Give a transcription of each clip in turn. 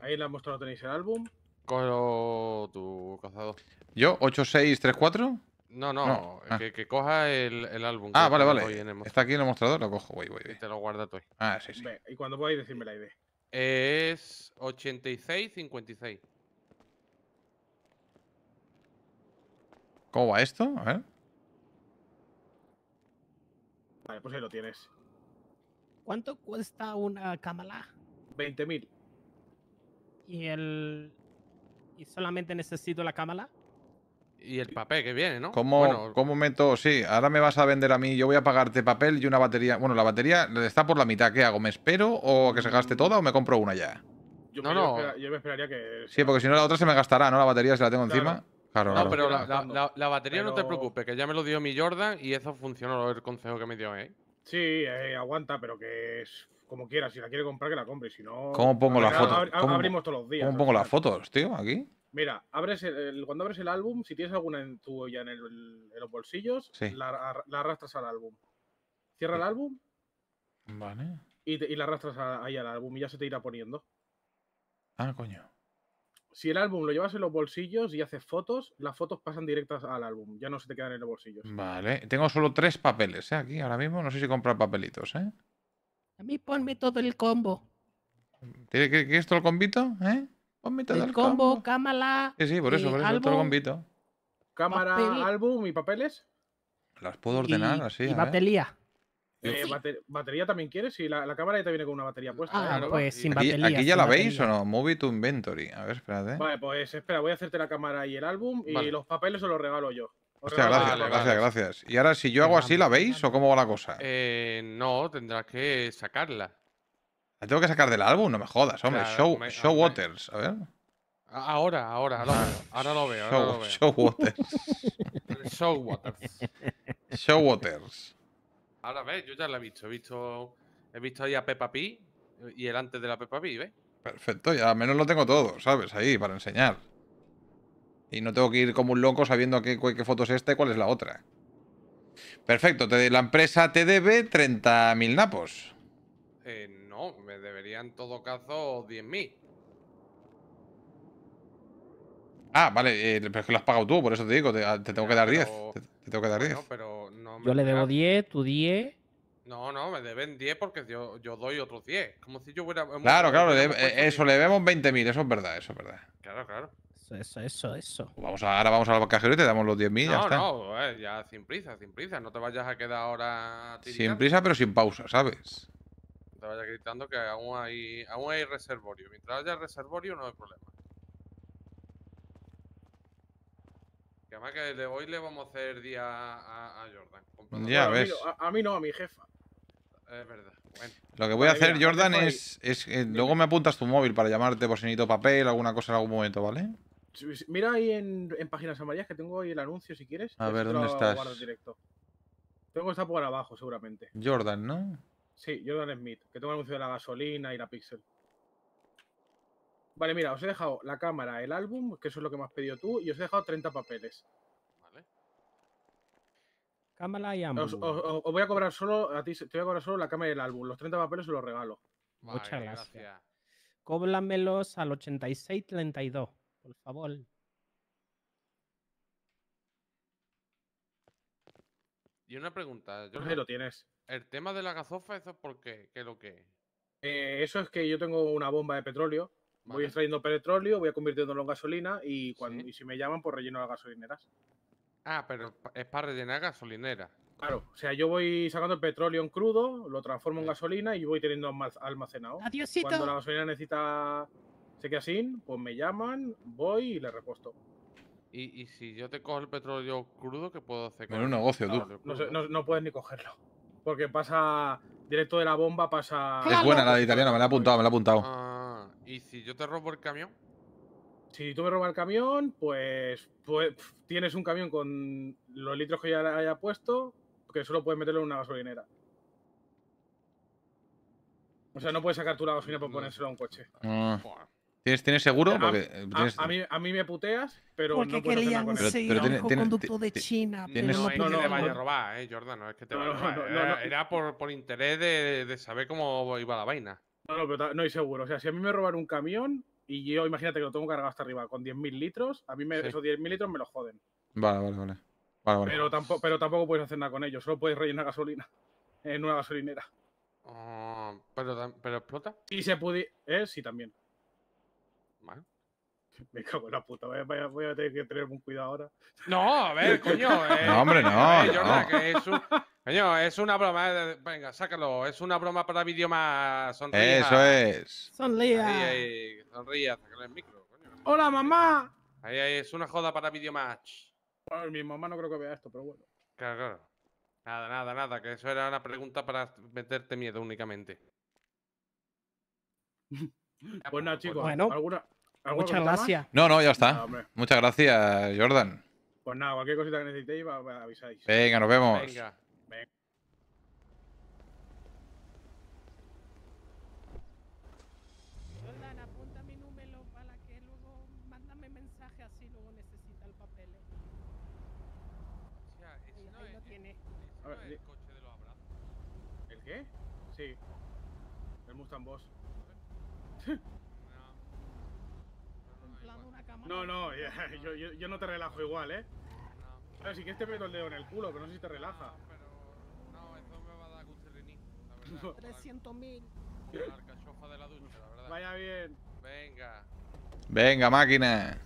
Ahí en la muestra tenéis el álbum. Coge tu cazador. ¿Yo? ¿8634? No, no, No, ah. que, que coja el, el álbum. Ah, vale, vale. Está aquí en el mostrador, lo cojo. Voy, voy, Y voy. te lo guarda tú ahí. Ah, sí, sí. Ve, y cuando podáis decirme la ID. Es 86-56. ¿Cómo va esto? A ver. Vale, pues ahí lo tienes. ¿Cuánto cuesta una cámara? 20.000. Y el. ¿Y solamente necesito la cámara? Y el papel que viene, ¿no? ¿Cómo, Bueno, ¿Cómo meto? Sí, ahora me vas a vender a mí. Yo voy a pagarte papel y una batería. Bueno, la batería está por la mitad. ¿Qué hago? ¿Me espero o que se gaste toda o me compro una ya? Yo, No, yo no. espera- yo me esperaría que. Sí, porque si no la otra se me gastará, ¿no? La batería si la tengo Claro. encima. Claro, No, claro. pero la, la- gastando. la- la batería no te preocupes, que ya me lo dio mi Jordan y eso funcionó el consejo que me dio, ¿eh? Sí, eh, aguanta, pero que es como quiera. Si la quiere comprar, que la compre. Si no. ¿Cómo pongo la Abri- foto? abri- ¿Cómo- abrimos todos los días. ¿Cómo pongo las fotos, tío? Aquí. Mira, abres el, cuando abres el álbum, si tienes alguna en, tu, ya en, el- en los bolsillos, Sí. la, ar- la arrastras al álbum. Cierra el álbum Vale. y, te- y la arrastras a- ahí al álbum y ya se te irá poniendo. Ah, coño. Si el álbum lo llevas en los bolsillos y haces fotos, las fotos pasan directas al álbum, ya no se te quedan en los bolsillos. Vale. Tengo solo tres papeles, ¿eh? Aquí ahora mismo. No sé si comprar papelitos, ¿eh? A mí ponme todo el combo. ¿Tiene que, ¿Quieres todo el combito? ¿Eh? Ponme todo El el combo, combo. cámara. Sí, sí, por eso, eh, por eso, todo el álbum combito. Cámara, Papel. álbum y papeles. Las puedo ordenar y, así, y a ver. batería. Eh, bate- ¿Batería también quieres? Sí, la, la cámara ya te viene con una batería puesta. Ah, ¿eh? Claro, pues sin Aquí, batería. aquí ya la veis o no? Movie to inventory. A ver, espérate. Vale, pues espera, voy a hacerte la cámara y el álbum y Vale. los papeles se los regalo yo. Os Hostia, gracias, vale, gracias, gracias. Y ahora, si yo hago así, ¿la veis o cómo va la cosa? Eh, no, tendrás que sacarla. La tengo que sacar del álbum, no me jodas, hombre. Claro, Show. Waters, a ver. Ahora, ahora, veo. Ahora lo veo, ahora Show, lo veo. show Waters. Show Waters. show Waters. Ahora ves, yo ya la he visto. He visto, he visto ahí a Peppa Pig y el antes de la Peppa Pig, ¿ves? Perfecto, ya al menos lo tengo todo, ¿sabes? Ahí, para enseñar. Y no tengo que ir como un loco sabiendo qué, qué foto es esta y cuál es la otra. Perfecto, te- la empresa te debe 30.000 napos. Eh, no, me debería en todo caso 10.000. Ah, vale, eh, pero es que lo has pagado tú, por eso te digo, te, te tengo que dar 10. pero- Te, te tengo que dar 10. Bueno, pero no me Yo le debo pagan. 10, tú 10. No, no, me deben 10 porque yo, yo doy otros 10. Como si yo hubiera. Claro, claro, le- eh, eso, 10. le debemos 20.000, eso es verdad, eso es verdad. Claro, claro. Eso, eso, eso, eso. Vamos a- ahora vamos al cajero y te damos los 10.000 y ya No, está. no, eh, ya sin prisa, sin prisa. No te vayas a quedar ahora Sin prisa, pero sin pausa, ¿sabes? No te vayas gritando que aún hay, aún hay reservorio. Mientras haya reservorio no hay problema. Que además que de hoy le vamos a hacer día a, a Jordan. comprando Ya Bueno, a mí ves. no- A, mí no, a mi jefa. Es verdad. Bueno, Lo que voy a hacer, mira, Jordan, es, es eh, luego me apuntas tu móvil para llamarte por si necesito papel, alguna cosa en algún momento, ¿vale? Mira ahí en, en páginas amarillas que tengo ahí el anuncio si quieres. A ver, ¿dónde lo estás? directo. Tengo que estar por abajo, seguramente. Jordan, ¿no? Sí, Jordan Smith, que tengo el anuncio de la gasolina y la Pixel. Vale, mira, os he dejado la cámara, el álbum, que eso es lo que me has pedido tú, y os he dejado 30 papeles. vale. Cámara y Os, ambos. os- os- os voy a cobrar solo, a ti se- te voy a cobrar solo la cámara y el álbum. Los 30 papeles os los regalo. Muchas Vale, gracias. Cóblamelos al 8632, por favor. Y una pregunta, ahí Jordan, lo tienes. el tema de la gazofa, ¿eso es por qué? ¿Qué es lo que es? Eh, eso es que yo tengo una bomba de petróleo. Voy extrayendo petróleo, voy convirtiéndolo en gasolina y, cuando, Sí. y si me llaman, pues relleno las gasolineras. Ah, pero es pa- es para rellenar gasolinera. Claro, o sea, yo voy sacando el petróleo en crudo, lo transformo en gasolina y voy teniendo almacenado. Adiosito. Cuando la gasolina necesita se queda sin, pues me llaman, voy y le repuesto. Y, y si yo te cojo el petróleo crudo, ¿qué puedo hacer con el negocio, tú. No, sé- no- no puedes ni cogerlo. Porque pasa directo de la bomba, pasa. Es buena la de italiano, me la he apuntado, me la he apuntado. Ah, y si yo te robo el camión, Si tú me robas el camión, pues, pues tienes un camión con los litros que ya le haya puesto, que solo puedes meterlo en una gasolinera. O sea, no puedes sacar tú la gasolina por No. ponérselo a un coche. Ah, ¿Tienes, ¿Tienes seguro? A- Porque eh, A, tienes- a mí, a mí me puteas, pero Porque no nada querían con él. pero tiene- conducto de China, tienes- pero no, no no, te pudieron. no, vaya a no. robar, eh, Jordan, no es que te No, vaya a robar. no, no, era, no. era por, por interés de, de saber cómo iba la vaina. No, no, pero no hay seguro. O sea, si a mí me roban un camión y yo imagínate que lo tengo cargado hasta arriba con 10.000 litros, a mí me, Sí. esos 10.000 litros me los joden. Vale, vale, vale. Vale, vale. Pero tampoco, pero tampoco puedes hacer nada con ellos, solo puedes rellenar gasolina en una gasolinera. Ah, pero, explota. Si se pudiera... ¿Eh? Sí, también. Me cago en la puta, voy a, voy a- voy a tener que tener un cuidado ahora. No, a ver, coño. eh, No, hombre, no, a ver, Jordan, no. que es un- coño, es una broma. eh, Venga, sácalo. Es una broma para vídeo más. Sonrija. Eso es. Sonría. Ahí, ahí, sonría, sácalo el micro, coño. ¡Hola, mamá! Ahí, ahí, es una joda para vídeo match. Bueno, mi mamá no creo que vea esto, pero bueno. Claro, claro. Nada, nada, nada, que eso era una pregunta para meterte miedo únicamente. Pues nada, pues, chicos. Bueno, ¿alguna, alguna Muchas gracias. No, no, ya está. Muchas gracias, Jordan. Pues nada, cualquier cosita que necesitéis, va- va- avisáis. Venga, nos vemos. Venga. Jordan, apunta mi número para que luego mándame mensaje así luego necesita el papel. Ese no es- lo tiene. ese A no ver, es di- el coche de los abrazos. ¿El qué? Sí. El Mustang Boss. No. En No, no, plan igual. una cámara. No, no, ya, yo, yo, yo no te relajo igual, ¿eh? No. Ver, sí que te meto el dedo en el culo, pero no sé si te relaja. No, pero no, eso me va a dar gusterini, la verdad. con la- 300 mil. con la alcachofa de la ducha, la verdad. Vaya bien. Venga. Venga, máquina.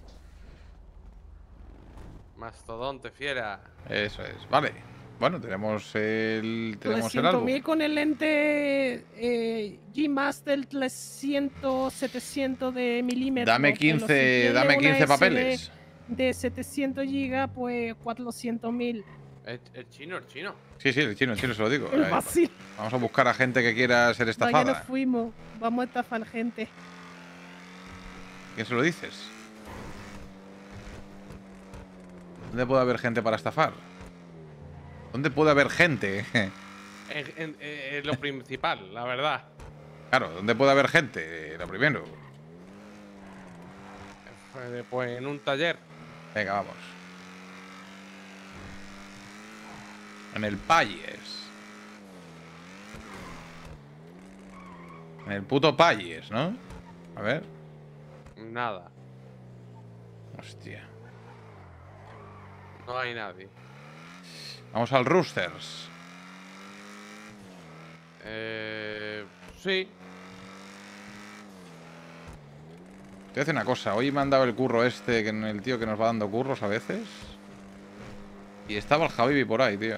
Mastodonte, fiera. Eso es. Vale. Bueno, tenemos el. Tenemos el 300 álbum. mil con el lente eh, G-Master 300, 700 de milímetros. Dame pero si 15, tiene dame una 15 SD papeles. De 700 gigas, pues 400 mil. El, el chino, el chino. Sí, sí, el chino, el chino se lo digo. El vacío. Vamos a buscar a gente que quiera ser Vaya, nos estafada. fuimos. Vamos a estafar gente. ¿Quién se lo dices? ¿Dónde puede haber gente para estafar? ¿Dónde puede haber gente? Es, eh, es lo principal, la verdad. claro, ¿dónde puede haber gente? Lo primero. Pues, Pues en un taller. Venga, vamos. En el Payes. En el puto Payes, ¿no? A ver. Nada. Hostia. No hay nadie. Vamos al Roosters. Eh, sí. Te voy a decir una cosa. Hoy me han dado el curro este, que el tío que nos va dando curros a veces. Y estaba el Javibi por ahí, tío.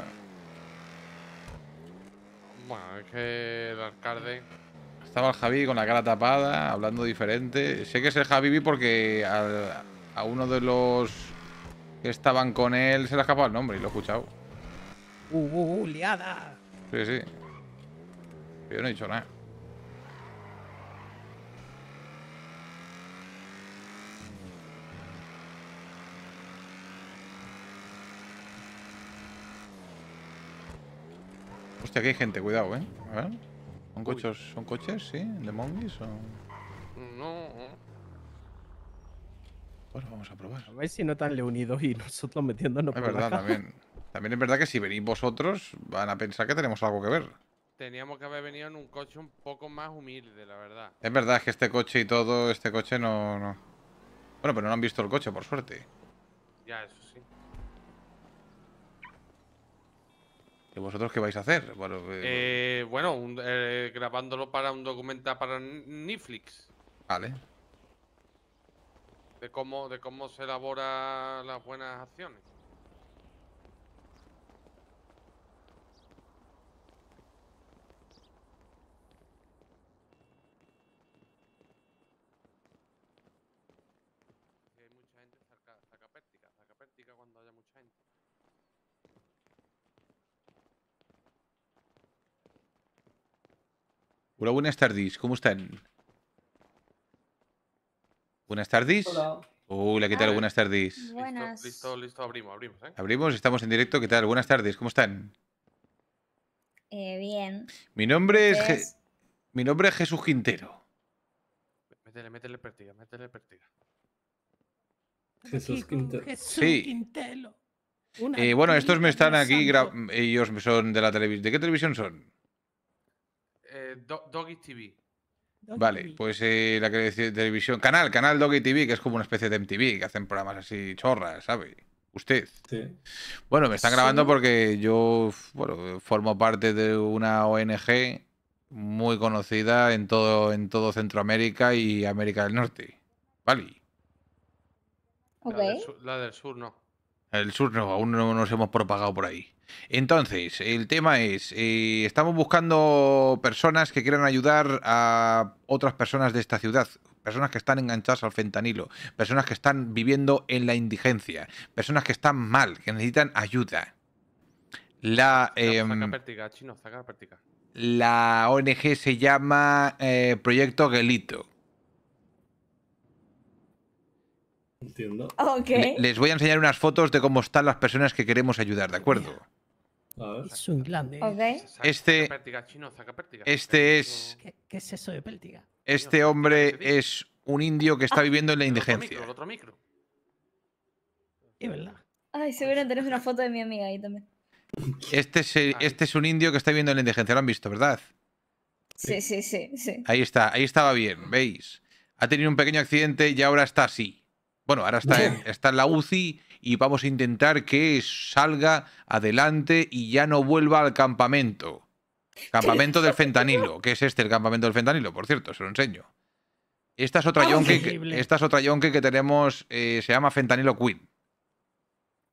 Bueno, es que el alcalde. Estaba el Javi con la cara tapada, hablando diferente. Sé que es el Javibi porque al- a uno de los que estaban con él se le ha escapado el nombre y lo he escuchado. Uh, uh, uh, liada. Sí, sí. Yo no he dicho nada. Hostia, aquí hay gente, cuidado, eh. A ver. ¿Son coches, ¿son coches sí? ¿De Monkeys o...? No. Bueno, vamos a probar. A ver si no están reunidos y nosotros metiéndonos Es por la verdad, también. También es verdad que si venís vosotros, van a pensar que tenemos algo que ver. Teníamos que haber venido en un coche un poco más humilde, la verdad. Es verdad que este coche y todo, este coche no, no. Bueno, pero no han visto el coche, por suerte. Ya, eso sí. ¿Y vosotros qué vais a hacer? Bueno, eh, Eh, bueno, un- eh, grabándolo para un documental para Netflix. vale. De cómo, de cómo se elabora las buenas acciones. Si hay mucha gente, saca, saca pértiga, saca pértiga cuando haya mucha gente. Hola, buenas tardes, ¿cómo están? Buenas tardes. Hola. Hola, ¿qué tal? Buenas tardes. Listo, Buenas. listo, listo, abrimos, abrimos, ¿eh? Abrimos, estamos en directo, ¿qué tal? Buenas tardes, ¿cómo están? Eh, bien. Mi nombre es, Je- mi nombre es Jesús Quintero. Métele, métele pértiga, métele pértiga. Jesús Quintero. Jesús Sí. Quintero. Eh, bueno, estos me están aquí, ellos son de la televisión. ¿De qué televisión son? Eh, Do- Doggy TV. Doggy Vale, TV. pues eh, la que televisión. Canal, canal Doggy TV, que es como una especie de MTV, que hacen programas así chorras, ¿sabe? Usted. Sí. Bueno, me están Sí. grabando porque yo, bueno, formo parte de una ONG muy conocida en todo, en todo Centroamérica y América del Norte. Vale. Ok. La, del sur, la del sur no. El sur no, aún no nos hemos propagado por ahí. Entonces, el tema es, eh, estamos buscando personas que quieran ayudar a otras personas de esta ciudad, personas que están enganchadas al fentanilo, personas que están viviendo en la indigencia, personas que están mal, que necesitan ayuda. La, pértiga. la ONG se llama eh, Proyecto Gelito. Entiendo. Ok. Le- les voy a enseñar unas fotos de cómo están las personas que queremos ayudar, ¿de acuerdo? A ver. Es un grande. Este- saca pértiga, chino, saca pértiga. este es- ¿Qué, qué es eso de péltiga? Este hombre es un indio que está viviendo en la El otro indigencia. micro, el otro micro. Es verdad. Ay, seguro tenés una foto de mi amiga ahí también. Este es, eh, este es un indio que está viviendo en la indigencia, lo han visto, ¿verdad? Sí, sí, sí, sí. Ahí está, ahí estaba bien, ¿veis? Ha tenido un pequeño accidente y ahora está así. Bueno, ahora está en, está en la UCI y vamos a intentar que salga adelante y ya no vuelva al campamento. Campamento del fentanilo, que es este el campamento del fentanilo, por cierto, se lo enseño. Esta es otra Ah, increíble. que, esta es otra yonki que tenemos, eh, se llama Fentanilo Queen.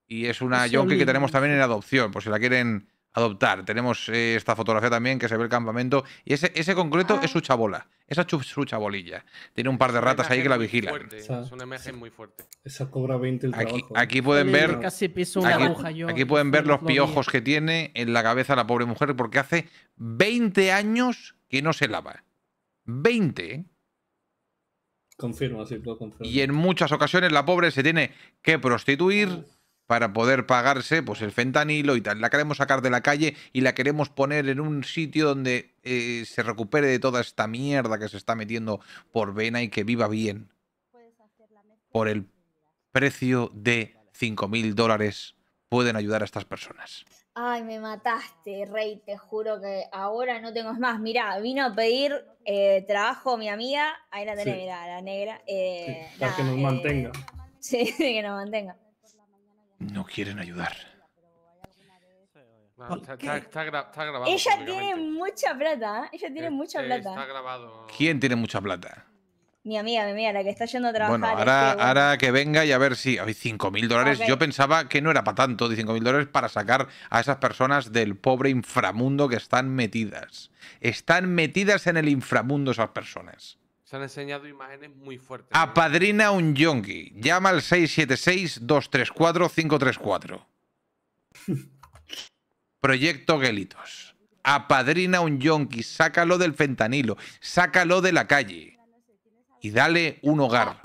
Y es una Ese yonki que tenemos también en adopción, por si la quieren adoptar. Tenemos eh, esta fotografía también que se ve el campamento. Y ese, ese concreto es su chabola. Esa es su- chabolilla. Tiene un par de ratas ahí que la vigilan. fuerte, es una imagen muy fuerte. Esa cobra 20 el Aquí, trabajo. aquí pueden ver, Casi piso una aquí, aguja yo. aquí pueden ver los piojos que tiene en la cabeza la pobre mujer porque hace 20 años que no se lava. 20. ¿eh? Confirmo, sí, puedo confirmar. Y en muchas ocasiones la pobre se tiene que prostituir para poder pagarse pues el fentanilo y tal. La queremos sacar de la calle y la queremos poner en un sitio donde eh, se recupere de toda esta mierda que se está metiendo por vena y que viva bien. Por el precio de 5.000 dólares pueden ayudar a estas personas. Ay, me mataste, Rey. Te juro que ahora no tengo más. Mirá, vino a pedir eh, trabajo mi amiga. Ahí la tenés, Sí. mirá, la negra. Sí, Eh, para que nos eh, mantenga. Sí, que nos mantenga. No quieren ayudar. Ah, ¿Por Está, qué? está- está gra- está grabado. Ella tiene mucha plata. ¿eh? Ella tiene Eh, mucha eh, plata. Está grabado. ¿Quién tiene mucha plata? Mi amiga, mi amiga, la que está yendo a trabajar. Bueno, es ahora, bueno, ahora que venga y a ver si. Hay 5.000 dólares. Ok. Yo pensaba que no era para tanto, de 5.000 dólares, para sacar a esas personas del pobre inframundo que están metidas. Están metidas en el inframundo esas personas. Se han enseñado imágenes muy fuertes. Apadrina un yonki. Llama al 676-234-534. Proyecto Gelitos. Apadrina un yonki. Sácalo del fentanilo. Sácalo de la calle. Y dale un hogar.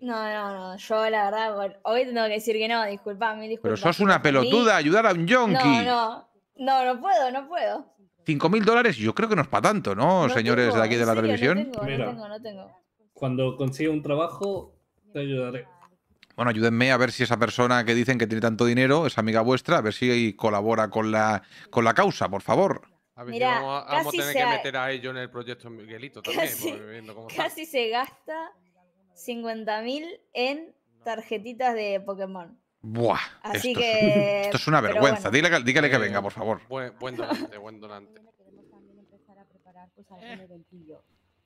No, no, no. Yo, la verdad, hoy tengo que decir que no. Disculpame, disculpa. Pero sos una pelotuda. Ayudar a un yonki. No, no. No, no puedo, no puedo. 5.000 dólares, yo creo que no es para tanto, ¿no, No señores tengo, de aquí de la serio, televisión? No tengo, Mira. no tengo, no tengo. Cuando consiga un trabajo, te ayudaré. Bueno, ayúdenme a ver si esa persona que dicen que tiene tanto dinero es amiga vuestra, a ver si colabora con la, con la causa, por favor. A ver Mira, vamos a, vamos a casi tener se que meter a ellos en el proyecto Miguelito también. Casi- cómo está. Casi se gasta 50.000 en tarjetitas de Pokémon. Buah, Así esto, es, que. esto es una vergüenza. bueno. Dígale, que- dígale que Eh, venga, por favor. Buen, buen donante, buen donante.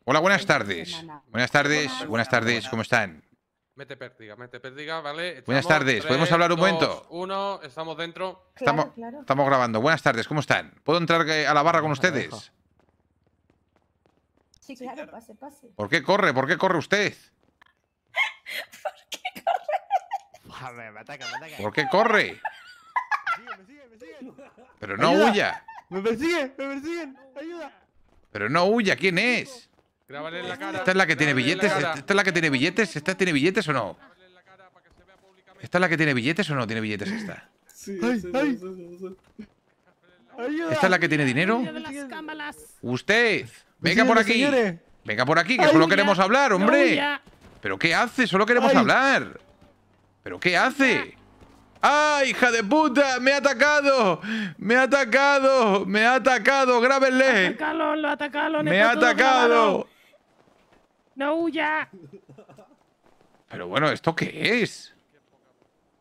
Hola, buenas tardes. Buenas tardes, buenas tardes, ¿cómo están? Mete pértiga, mete pértiga, ¿vale? Buenas tardes, ¿podemos hablar un dos, momento? Uno, estamos dentro. Estamos, Claro, claro. estamos grabando. Buenas tardes, ¿cómo están? ¿Puedo entrar eh, a la barra con ustedes? Sí, claro, pase, pase. ¿Por qué corre? ¿Por qué corre usted? me ataca, me ataca. ¿Por qué corre? Me sigue, me sigue, me sigue. Pero no Ayuda. huya. Me persiguen, me persiguen. Ayuda. Pero no huya, ¿quién es? Grábale en la cara. ¿Esta es la que tiene billetes? ¿Esta es la que tiene billetes? ¿Esta tiene billetes o no? ¿Esta es la que tiene billetes o no tiene billetes esta? Sí, Ay, sí, ay. sí. Ayuda. ¿Esta es la que tiene dinero? Mira de las cámaras. Usted, venga por aquí. Venga por aquí, que solo queremos hablar, hombre. ¿Pero qué hace? Solo queremos hablar. ¿Pero qué hace? ¡Ah, hija de puta! ¡Me ha atacado! ¡Me ha atacado! ¡Me ha atacado! ¡Grábenle! Atacalo, lo atacalo. ¡Me ha atacado! No huya. Pero bueno, ¿esto qué es?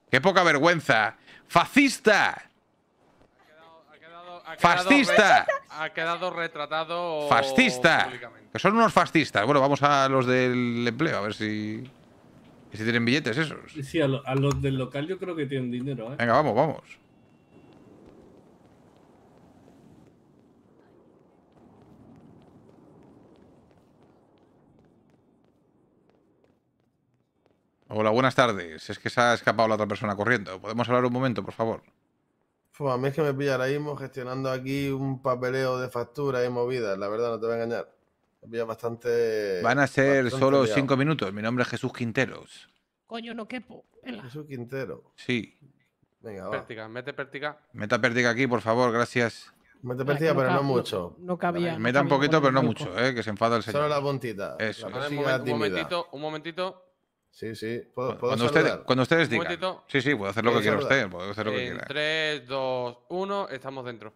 ¡Qué poca vergüenza! ¡Fascista! Ha quedado- ¡Fascista! Ha quedado retratado. ¡Fascista! Que son unos fascistas. Bueno, vamos a los del empleo, a ver si. Si tienen billetes esos. Sí, a, lo- a los del local yo creo que tienen dinero, ¿eh? Venga, vamos, vamos. Hola, buenas tardes. Es que se ha escapado la otra persona corriendo. ¿Podemos hablar un momento, por favor? Fua, a mí es que me pilla ahora mismo gestionando aquí un papeleo de facturas y movidas, la verdad, no te voy a engañar. Pilla bastante. Van a ser bastante solo liado. cinco minutos. Mi nombre es Jesús Quinteros. Coño, no quepo. Venga. Jesús Quintero. Sí. Venga, va. Pértiga, mete pértiga. Meta pértiga aquí, por favor, gracias. Mete pértiga, que pero no mucho. No, cabía. no Meta un cabía poquito, pero no mucho, ¿eh? que se enfada el Solo la señor. puntita. Eso. La un, momentito, un momentito. Sí, sí. ¿Puedo, puedo Cuando, ustedes, cuando ustedes Un digan. momentito. Sí, sí, puedo hacer lo que ¿Puedo quiera usted. Puedo hacer lo que En quiera. 3, 2, 1, estamos dentro.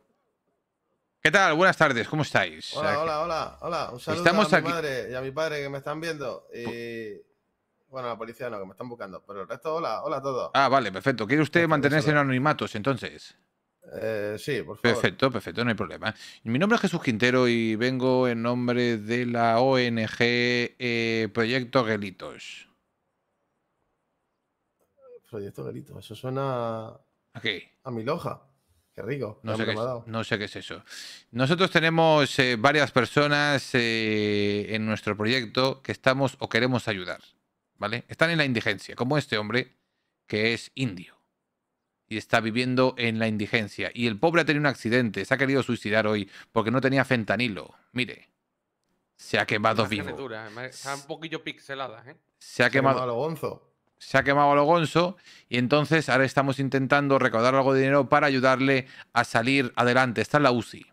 ¿Qué tal? Buenas tardes, ¿cómo estáis? Hola, hola, hola, hola. Un saludo Estamos a aquí- mi madre y a mi padre que me están viendo. Y. Bueno, a la policía no, que me están buscando. Pero el resto, hola, hola a todos. Ah, vale, perfecto. ¿Quiere usted Perfecto, mantenerse en anonimatos entonces? Eh, sí, por favor. Perfecto, perfecto, no hay problema. Mi nombre es Jesús Quintero y vengo en nombre de la ONG eh, Proyecto Gelitos. Proyecto Garito, eso suena ¿A qué? a mi loja. Qué rico. No sé, qué es, dado. no sé qué es eso. Nosotros tenemos eh, varias personas eh, en nuestro proyecto que estamos o queremos ayudar, ¿vale? Están en la indigencia, como este hombre que es indio y está viviendo en la indigencia. Y el pobre ha tenido un accidente, se ha querido suicidar hoy porque no tenía fentanilo. Mire, se ha quemado vivo. Están un poquillo pixeladas, ¿eh? Se ha Se ha quemado, quemado lo gonzo. Se ha quemado a lo gonzo y entonces ahora estamos intentando recaudar algo de dinero para ayudarle a salir adelante. Está en la UCI.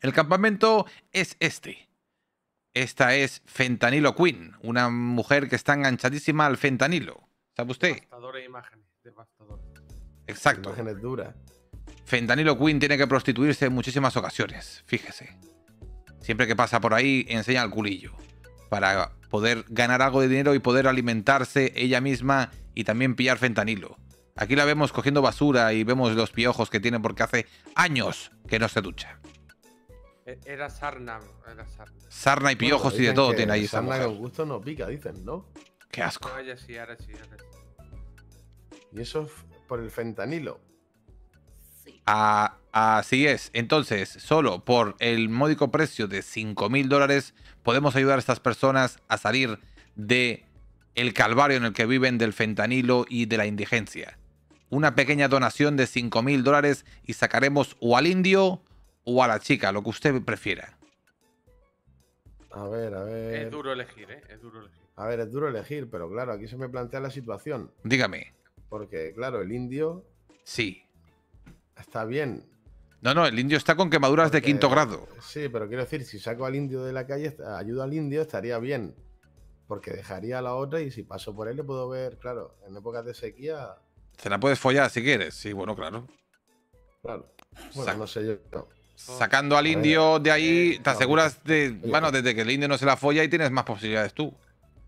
El campamento es este. Esta es Fentanilo Queen, una mujer que está enganchadísima al fentanilo. ¿Sabe usted? Devastadores imágenes, devastadores. Exacto. Imágenes duras. Fentanilo Queen tiene que prostituirse en muchísimas ocasiones, fíjese. Siempre que pasa por ahí, enseña el culillo. Para poder ganar algo de dinero y poder alimentarse ella misma y también pillar fentanilo. Aquí la vemos cogiendo basura y vemos los piojos que tiene porque hace años que no se ducha. E- Era Sarna, era Sarna. Sarna y piojos Bueno, y de todo tiene ahí sarna con gusto no pica, dicen, ¿no? Qué asco. No, ella sí, ahora sí, ahora sí. Y eso es por el fentanilo. Ah, así es. Entonces, solo por el módico precio de 5 mil dólares podemos ayudar a estas personas a salir de el calvario en el que viven del fentanilo y de la indigencia. Una pequeña donación de 5 mil dólares y sacaremos o al indio o a la chica, lo que usted prefiera. A ver, a ver. Es duro elegir, ¿eh? Es duro elegir. A ver, es duro elegir, pero claro, aquí se me plantea la situación. Dígame. Porque, claro, el indio Sí. Está bien. No, no, el indio está con quemaduras de quinto grado. Sí, pero quiero decir, si saco al indio de la calle, ayudo al indio, estaría bien. Porque dejaría a la otra y si paso por él le puedo ver, claro, en épocas de sequía, Se la puedes follar si quieres. Sí, bueno, claro. claro. Bueno, Sac- no sé yo. no. Sacando al indio de ahí, eh, te aseguras de. Bueno, desde que el indio no se la folla y tienes más posibilidades tú.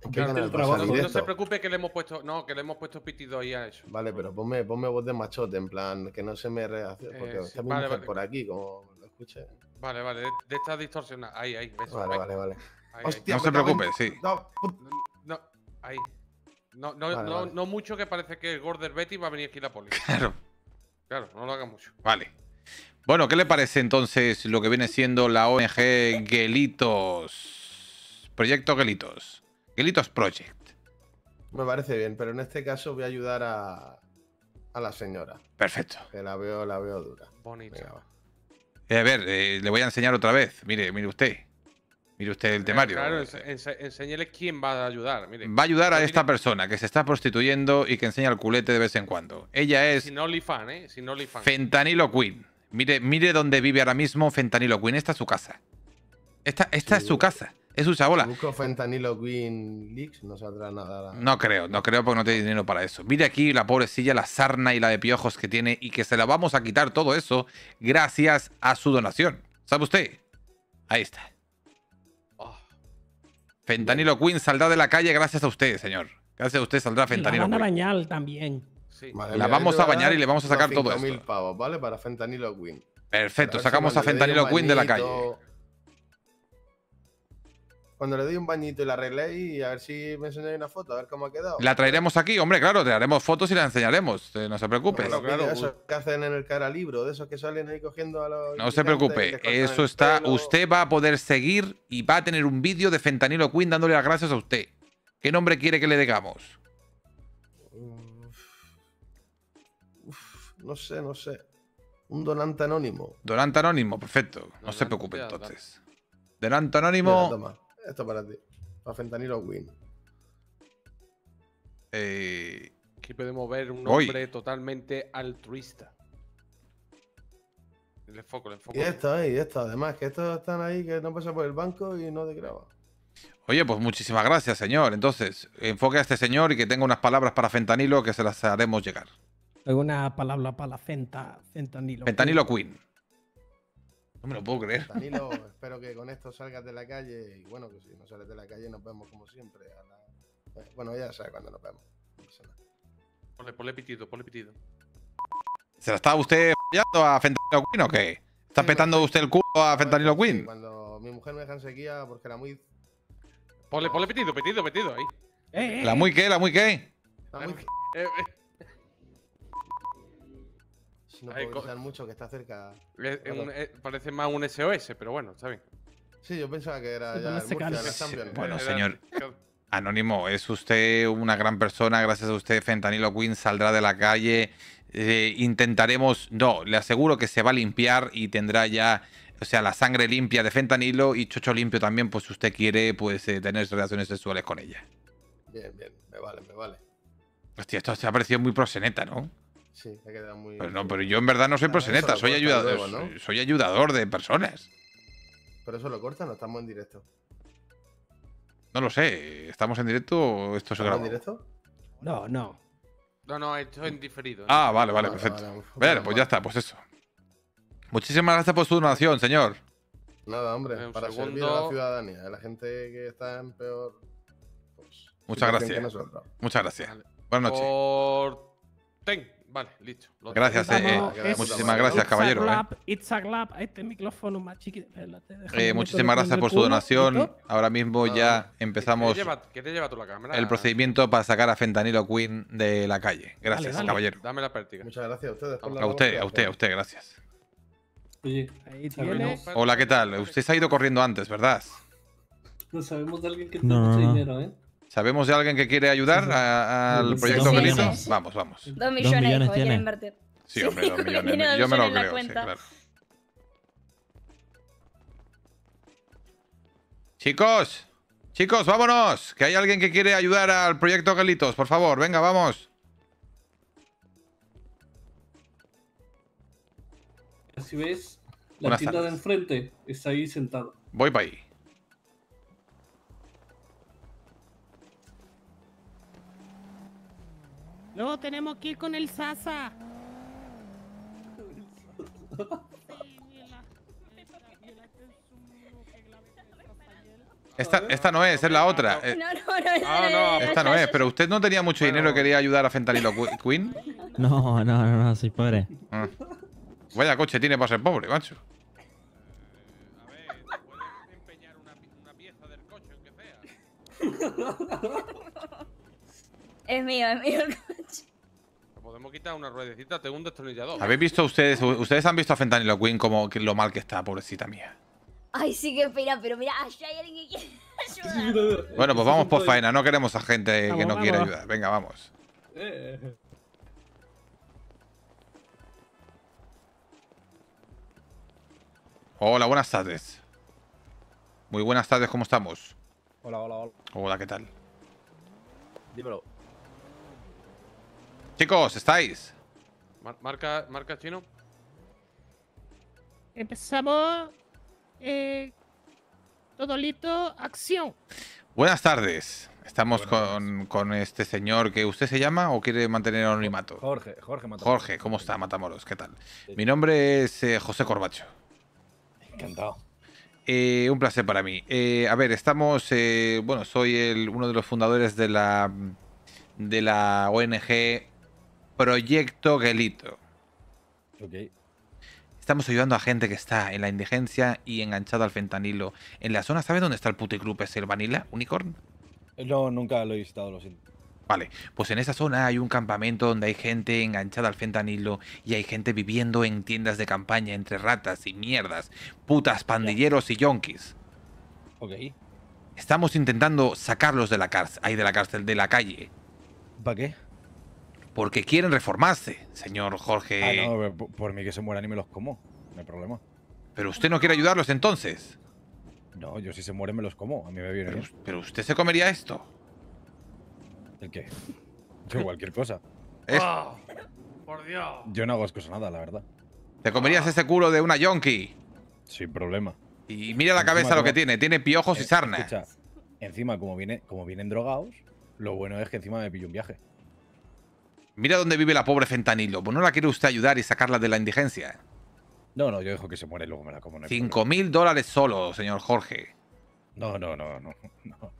¿En Claro, canal el va a trabajo. No, se preocupe que le hemos puesto. No, que le hemos puesto pitido ahí a eso. Vale, pero ponme, ponme voz de machote, en plan, que no se me rehace. Porque Eh, está sí, vale, por aquí, como lo escuche. Vale, vale, de, de esta distorsionada. Ahí, ahí. ¿ves? Vale, vale, vale. Ahí, ahí. Hostia, No se preocupe, sí. No, No, no, ahí. No, no, Vale, no, vale. no mucho que parece que el Gorder Betty va a venir aquí la poli. Claro. Claro, no lo haga mucho. Vale. Bueno, ¿qué le parece entonces lo que viene siendo la ONG Gelitos? Proyecto Gelitos. Gelitos Project. me parece bien, pero en este caso voy a ayudar a, a la señora, Perfecto. que la veo, la veo dura. Bonito. Eh, a ver, eh, le voy a enseñar otra vez. Mire, mire usted. Mire usted el temario. Claro, ense- enséñele quién va a ayudar. Mire, Va a ayudar a esta persona que se está prostituyendo y que enseña el culete de vez en cuando. Ella es Sin OnlyFans, ¿eh? Sin OnlyFans. Fentanilo Queen. Mire, mire dónde vive ahora mismo Fentanilo Queen. Esta es su casa. Esta, esta es su casa. Es su chabola. Si busco fentanilo Queen Leaks, no saldrá nada. No creo, no creo porque no tiene dinero para eso. Mire aquí la pobrecilla, la sarna y la de piojos que tiene y que se la vamos a quitar todo eso gracias a su donación. ¿Sabe usted? Ahí está. Oh, Fentanilo Queen saldrá de la calle gracias a usted, señor. Gracias a usted saldrá La Fentanilo van a Queen. bañar también. sí. La vamos a bañar y le vamos a sacar todo 5.000 esto. pavos, ¿vale? Para fentanilo Queen. Perfecto, sacamos a Fentanilo Queen de la calle. Cuando le doy un bañito y la arregléis, a ver si me enseñáis una foto, a ver cómo ha quedado. La traeremos aquí, hombre, claro, te haremos fotos y la enseñaremos. eh, No se preocupe. Los Claro, esos que hacen en el cara libro, de esos que salen ahí cogiendo a los. No se y preocupe, eso está. pelo. Usted va a poder seguir y va a tener un vídeo de Fentanilo Queen dándole las gracias a usted. ¿Qué nombre quiere que le digamos? Uf. No sé, no sé. Un donante anónimo. Donante anónimo, perfecto. No Donante, se preocupe entonces. Donante Mira, anónimo. Esto para ti. Para fentanilo Queen. eh, Aquí podemos ver un hombre totalmente altruista. Le enfoco, le enfoco. Y esto, eh, y esto. Además, que estos están ahí que no pasa por el banco y no te graba. Oye, pues muchísimas gracias, señor. Entonces, enfoque a este señor y que tenga unas palabras para Fentanilo que se las haremos llegar. Alguna palabra para la fenta, fentanilo. Fentanilo Queen. No me lo puedo creer. Danilo, espero que con esto salgas de la calle y bueno, que si no sales de la calle nos vemos como siempre. a la- eh, Bueno, ya sabes cuándo nos vemos. No. Ponle, ponle pitido, ponle pitido. ¿Se la está usted follando a Fentanilo Queen o qué? ¿Está Sí, petando usted el culo a Fentanilo Sí, Queen? Cuando mi mujer me deja en sequía porque era muy. Ponle, ponle pitido, pitido, pitido, ahí. Eh, eh, ¿La muy qué? ¿La muy qué? era muy- Eh, eh, No puedo gritar mucho que está cerca. es- es Claro. un- eh, parece más un SOS, pero bueno, está bien. Sí, yo pensaba que era ya el Murcia, la. Champions. Bueno, señor. Anónimo, es usted una gran persona. Gracias a usted, Fentanilo Queen saldrá de la calle. Eh, intentaremos, no, le aseguro que se va a limpiar y tendrá ya, o sea, la sangre limpia de fentanilo y chocho limpio también, pues si usted quiere, pues eh, tener relaciones sexuales con ella. Bien, bien, me vale, me vale. Hostia, esto se ha parecido muy proseneta, ¿no? Sí, me queda muy. Pero no, pero yo en verdad no soy Ah, proseneta, soy ayudador, luego, ¿no? soy, soy ayudador de personas. Pero eso lo cortan, no estamos en directo. No lo sé, ¿estamos en directo o esto se ¿Estamos en graba? directo? No, no. No, no, esto es en diferido. ¿eh? Ah, vale, vale, Vale, perfecto. vale, Bueno, pues ya está, pues eso. Muchísimas gracias por su donación, señor. Nada, hombre, Un para servir a segundo. la ciudadanía, a la gente que está en peor. pues, Muchas gracias. Muchas gracias. Buenas noches. Por... Ten. Vale, listo. Lo Gracias, eh, eh, muchísimas gracias, it's a caballero. eh. clap, It's a clap. Este micrófono más chiquito. Espérate, Eh, muchísimas gracias por su donación. Ahora mismo ya empezamos ¿Qué te lleva, qué te lleva tú la cámara? el procedimiento para sacar a Fentanilo Queen de la calle. Gracias, dale. caballero. Dame la pértiga. Muchas gracias a ustedes. por la A usted, a usted, a usted, gracias. Oye, Ahí ¿sabemos, tiene. Hola, ¿qué tal? Usted se ha ido corriendo antes, ¿verdad? no sabemos de alguien que tiene No, mucho dinero, ¿eh? ¿Sabemos de alguien que quiere ayudar Sí, sí. a- al Sí, proyecto sí. Vamos, vamos. Dos millones, millones tiene. invertir. Sí, hombre, dos millones. dos Yo me lo millones en la creo, sí, cuenta. claro. Chicos, chicos, vámonos. Que hay alguien que quiere ayudar al proyecto Galitos. Por favor, venga, vamos. Si ves, la Buenas tienda de enfrente está ahí sentado. Voy para ahí. No, tenemos que ir con el Sasa. Esta, esta no es, es la otra. Eh, No, no, no, esa Ah, no, Esta no es, pero usted no tenía mucho dinero y quería ayudar a Fentanilo Qu- Queen. No, no, no, no, soy pobre. Ah. Vaya coche tiene para ser pobre, macho. A ver, puedes empeñar una, pi- una pieza del coche, aunque sea. Es mío, es mío el coche. Podemos quitar una ruedecita, tengo un destornillador. ¿Habéis visto ustedes, ustedes han visto a Fentanilo Queen como que lo mal que está, pobrecita mía? Ay, sí, qué pena, pero mira, allá hay alguien que quiere ayudar. Bueno, pues vamos por faena, no queremos a gente que Vamos, no quiere vamos. ayudar. Venga, vamos. Eh, Hola, buenas tardes. Muy buenas tardes, ¿cómo estamos? Hola, hola, hola. Hola, ¿qué tal? Dímelo. Chicos, ¿estáis? Mar- marca, marca chino. Empezamos. Eh, Todo listo, acción. Buenas tardes. Estamos Buenas con, con este señor que usted se llama o quiere mantener anonimato. Jorge, Jorge Matamoros. Jorge, ¿cómo está Matamoros? ¿Qué tal? Mi nombre es eh, José Corbacho. Encantado. Eh, un placer para mí. Eh, a ver, estamos. eh, bueno, soy el, uno de los fundadores de la de la ONG Proyecto Gelito. Ok. Estamos ayudando a gente que está en la indigencia y enganchada al fentanilo. En la zona, ¿sabe dónde está el puticlub? ¿Es el Vanilla Unicorn? No, nunca lo he visitado, lo siento. Vale, pues en esa zona hay un campamento donde hay gente enganchada al fentanilo y hay gente viviendo en tiendas de campaña entre ratas y mierdas, putas, pandilleros y yonkis. Ok. Estamos intentando sacarlos de la cárcel, ahí de la cárcel, de la calle, ¿Para qué? Porque quieren reformarse, señor Jorge. Ah, no, por, por mí que se mueran y me los como. No hay problema. Pero usted no quiere ayudarlos entonces. No, yo si se mueren me los como. A mí me viene Pero, bien. pero usted se comería esto. ¿El qué? Yo cualquier cosa. Es- ¡Oh! ¡Por Dios! Yo no hago cosa nada, la verdad. Te comerías ese culo de una yonki. Sin problema. Y mira la Encima cabeza lo que tiene, tiene piojos y sarna. Escucha, encima, como, viene, como vienen drogados, lo bueno es que encima me pillo un viaje. Mira dónde vive la pobre fentanilo. Pues no la quiere usted ayudar y sacarla de la indigencia. No, no, yo dejo que se muere y luego me la como. no Cinco mil dólares solo, señor Jorge. No, no, no, no, no.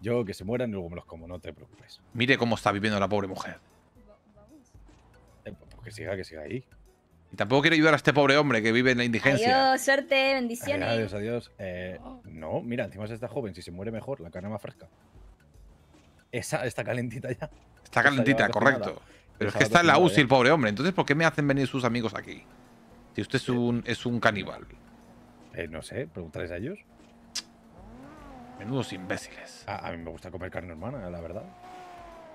Yo que se mueran y luego me los como, no te preocupes. Mire cómo está viviendo la pobre mujer. Eh, pues que siga, que siga ahí. Y tampoco quiere ayudar a este pobre hombre que vive en la indigencia. Adiós, suerte, bendiciones. Adiós, adiós. Eh, no, mira, encima se está joven, si se muere mejor, la carne más fresca. Esa está calentita ya. Está calentita, correcto. Pero es que está en la UCI el pobre hombre. Entonces, ¿por qué me hacen venir sus amigos aquí? Si usted es un, es un caníbal. Eh, no sé, preguntarles a ellos. Menudos imbéciles. A, a mí me gusta comer carne hermana, la verdad.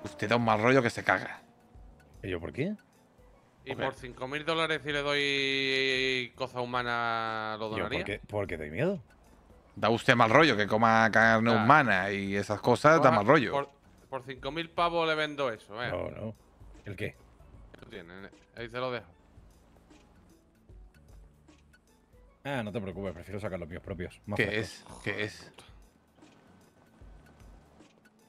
Usted da un mal rollo que se caga. ¿Y yo por qué? Y Hombre. por 5.000 dólares si le doy cosa humana, ¿lo Yo, donaría? ¿por qué? Porque doy miedo. Da usted mal rollo que coma carne Ah. humana y esas cosas, da mal rollo. Por, por 5.000 pavos le vendo eso, ¿eh? No, no. ¿El qué? Lo tiene, ahí se lo dejo. Ah, no te preocupes, prefiero sacar los míos propios. más ¿Qué es? ¿Qué es?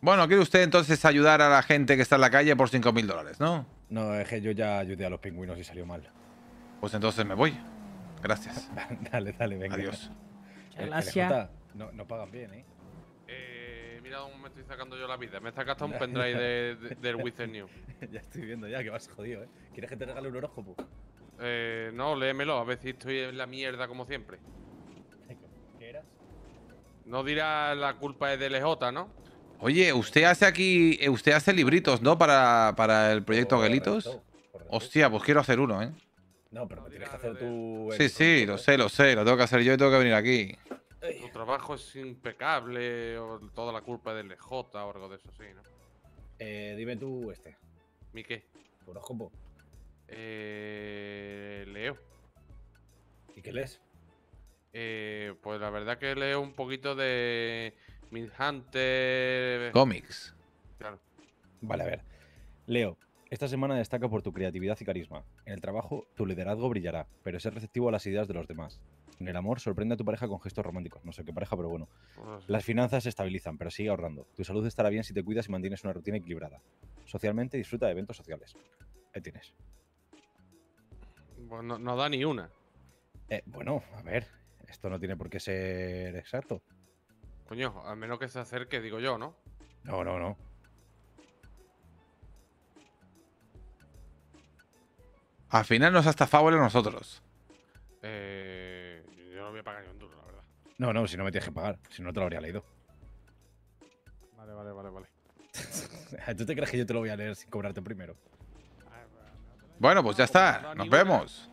Bueno, quiere usted entonces ayudar a la gente que está en la calle por 5 mil dólares, ¿no? No, es que yo ya ayudé a los pingüinos y salió mal. Pues entonces me voy. Gracias. dale, dale, venga. Adiós. Eh, Gracias. No, no pagan bien, ¿eh? Eh, mira dónde me estoy sacando yo la vida. Me está gastando un pendrive de- de- del Wizard New. ya estoy viendo ya que vas jodido, ¿eh? ¿Quieres que te regale un horóscopo? Eh, no, léemelo, a ver si estoy en la mierda como siempre. ¿Qué eras? No dirá la culpa es de LJ, ¿no? Oye, usted hace aquí, eh, usted hace libritos, ¿no? Para, para el proyecto Gelitos. Correcto, correcto. Hostia, pues quiero hacer uno, ¿eh? No, pero me tienes que hacer tú. Sí, sí, lo sé, lo sé, lo tengo que hacer yo y tengo que venir aquí. Tu trabajo es impecable, o toda la culpa es del LJ o algo de eso, sí, ¿no? Eh, dime tú este. ¿Mi qué? Tu horóscopo. Eh, leo. ¿Y qué lees? Eh, pues la verdad que leo un poquito de Hunter. Cómics. Claro. Vale, a ver. Leo, esta semana destaca por tu creatividad y carisma. En el trabajo, tu liderazgo brillará, pero sé receptivo a las ideas de los demás. En el amor, sorprende a tu pareja con gestos románticos. No sé qué pareja, pero bueno. Las finanzas se estabilizan, pero sigue ahorrando. Tu salud estará bien si te cuidas y mantienes una rutina equilibrada. Socialmente, disfruta de eventos sociales. Ahí tienes. pues no, da ni una. Eh, bueno, a ver. Esto no tiene por qué ser exacto. Coño, al menos que se acerque, digo yo, ¿no? No, no, no. Al final nos ha estafado a nosotros. Eh, voy a pagar ni un duro, la verdad. No, no, si no me tienes que pagar. Si no, te lo habría leído. Vale, vale, vale, vale. ¿Tú te crees que yo te lo voy a leer sin cobrarte primero? Bueno, pues ya está. Nos vemos.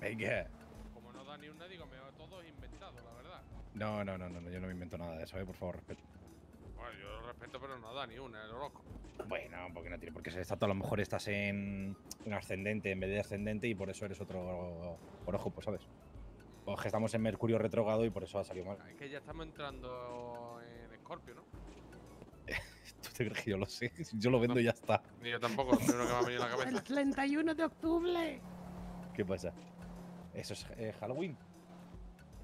Venga. Como no da ni una, digo, me va todo inventado, la verdad. No, no, no, no, no, yo no me invento nada de eso, eh, por favor, respeto. Bueno, yo lo respeto, pero no da ni una, lo loco. Bueno, porque no tiene por qué ser exacto. A lo mejor estás en un ascendente en vez de ascendente y por eso eres otro horóscopo, ¿sabes? O es que estamos en Mercurio retrogrado y por eso ha salido mal. Es que ya estamos entrando en Scorpio, ¿no? ¿Tú te crees que yo lo sé? Yo lo vendo y ya está. Ni yo tampoco, lo primero que me ha venido a la El cabeza. 31 de octubre. ¿Qué pasa? ¿Eso es eh, Halloween?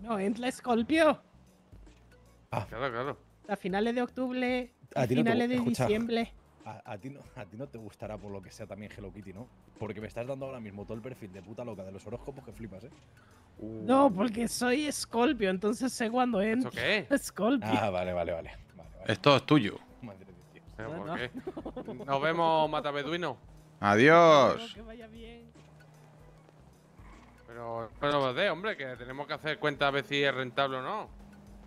No, entra Scorpio. Claro, claro. A finales de octubre A no finales de escucha. diciembre. A, a ti no, a ti no te gustará por lo que sea también Hello Kitty, ¿no? Porque me estás dando ahora mismo todo el perfil de puta loca de los horóscopos que flipas, ¿eh? No, porque soy Scorpio, entonces sé cuándo ¿Eso entro. qué? Scorpio. Ah, vale, vale, vale. vale, vale. Esto es tuyo. Madre de Dios. No, ¿Por no. qué? Nos vemos, Matabeduino. Adiós. Que vaya bien. Pero, pero de, hombre, que tenemos que hacer cuenta a ver si es rentable o no.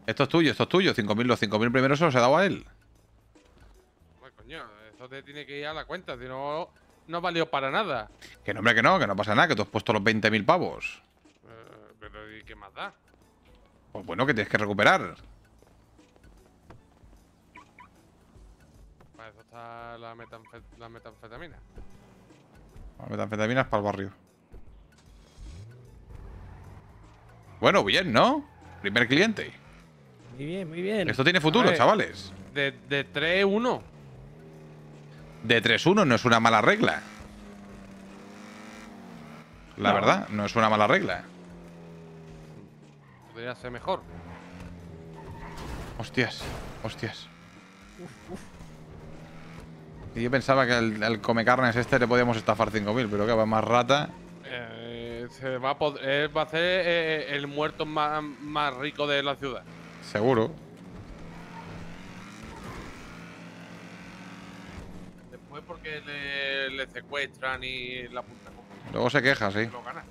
Esto es tuyo, esto es tuyo. 5.000, los 5.000 primeros se los he dado a él. Pues coño, eso te tiene que ir a la cuenta, si no, no valió para nada. Que no, hombre, que no, que no pasa nada, que tú has puesto los 20.000 pavos. Eh, pero ¿y qué más da? Pues bueno, que tienes que recuperar. Para eso está la, metanfe- la metanfetamina. Las metanfetaminas para el barrio. Bueno, bien, ¿no? Primer cliente. Muy bien, muy bien. Esto tiene futuro, ver. chavales. De, de 3-1. De 3-1 no es una mala regla. La No. verdad, no es una mala regla. Podría ser mejor. Hostias, hostias. Y yo pensaba que al, al come carnes este le podíamos estafar 5.000, pero que va más rata. Eh, se va, a pod- él va a ser eh, el muerto más, más rico de la ciudad. Seguro. Después porque le, le secuestran y la punta con Luego se queja, sí. lo gana.